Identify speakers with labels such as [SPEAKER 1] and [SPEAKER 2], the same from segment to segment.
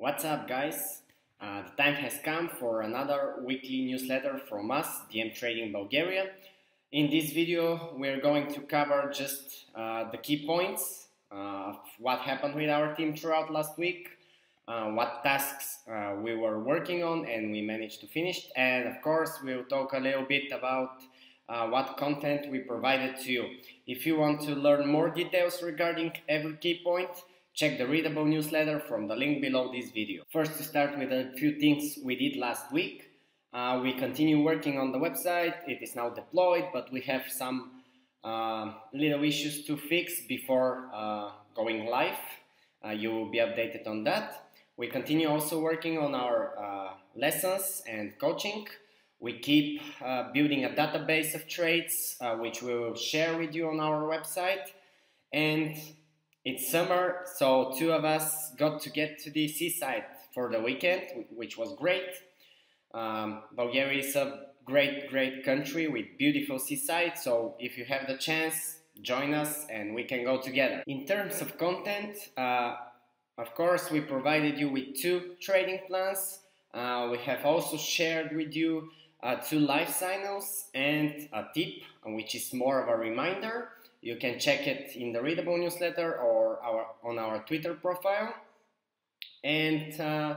[SPEAKER 1] What's up, guys? Uh, the time has come for another weekly newsletter from us, DM Trading Bulgaria. In this video, we're going to cover just uh, the key points uh, of what happened with our team throughout last week, uh, what tasks uh, we were working on and we managed to finish, and of course, we'll talk a little bit about uh, what content we provided to you. If you want to learn more details regarding every key point, check the readable newsletter from the link below this video. First to start with a few things we did last week. Uh, we continue working on the website, it is now deployed, but we have some uh, little issues to fix before uh, going live. Uh, you will be updated on that. We continue also working on our uh, lessons and coaching. We keep uh, building a database of trades, which we will share with you on our website. And it's summer, so two of us got to get to the seaside for the weekend, which was great. Um, Bulgaria is a great, great country with beautiful seaside, so if you have the chance, join us and we can go together. In terms of content, uh, of course, we provided you with two trading plans. Uh, we have also shared with you uh, two live signals and a tip, which is more of a reminder. You can check it in the readable newsletter or our, on our Twitter profile. And uh,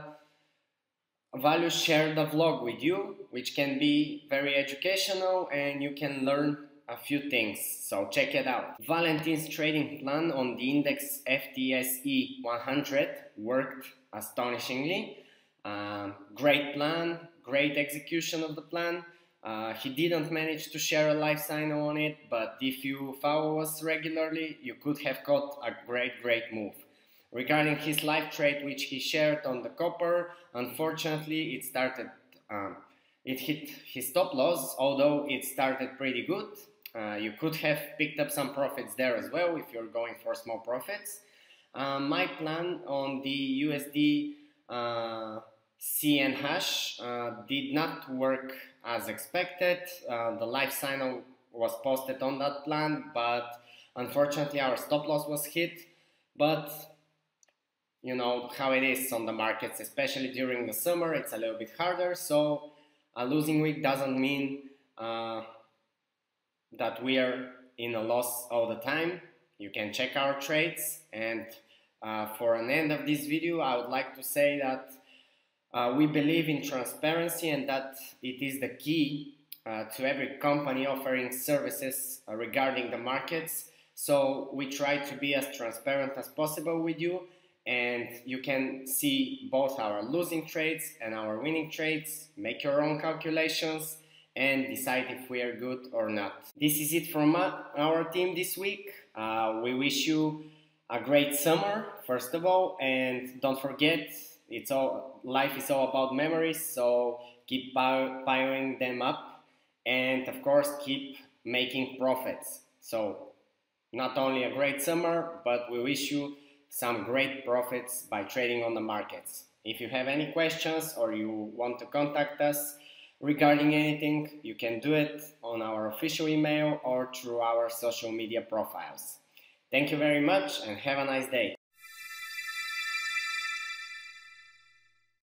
[SPEAKER 1] Value shared the vlog with you, which can be very educational and you can learn a few things. So check it out. Valentin's trading plan on the index FTSE 100 worked astonishingly. Um, great plan, great execution of the plan. Uh, he didn't manage to share a live sign on it, but if you follow us regularly, you could have caught a great, great move. Regarding his live trade, which he shared on the copper, unfortunately, it started, um, it hit his stop loss, although it started pretty good. Uh, you could have picked up some profits there as well if you're going for small profits. Uh, my plan on the USD uh, CNH uh, did not work as expected. Uh, the live signal was posted on that plan, but unfortunately our stop loss was hit. But you know how it is on the markets, especially during the summer, it's a little bit harder. So a losing week doesn't mean uh, that we are in a loss all the time. You can check our trades and uh, for an end of this video, I would like to say that uh, we believe in transparency and that it is the key uh, to every company offering services uh, regarding the markets. So we try to be as transparent as possible with you and you can see both our losing trades and our winning trades, make your own calculations and decide if we are good or not. This is it from our team this week. Uh, we wish you a great summer, first of all, and don't forget it's all life is all about memories so keep piling them up. And of course keep making profits. So not only a great summer but we wish you some great profits by trading on the markets. If you have any questions or you want to contact us regarding anything you can do it on our official email or through our social media profiles. Thank you very much and have a nice day